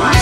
right.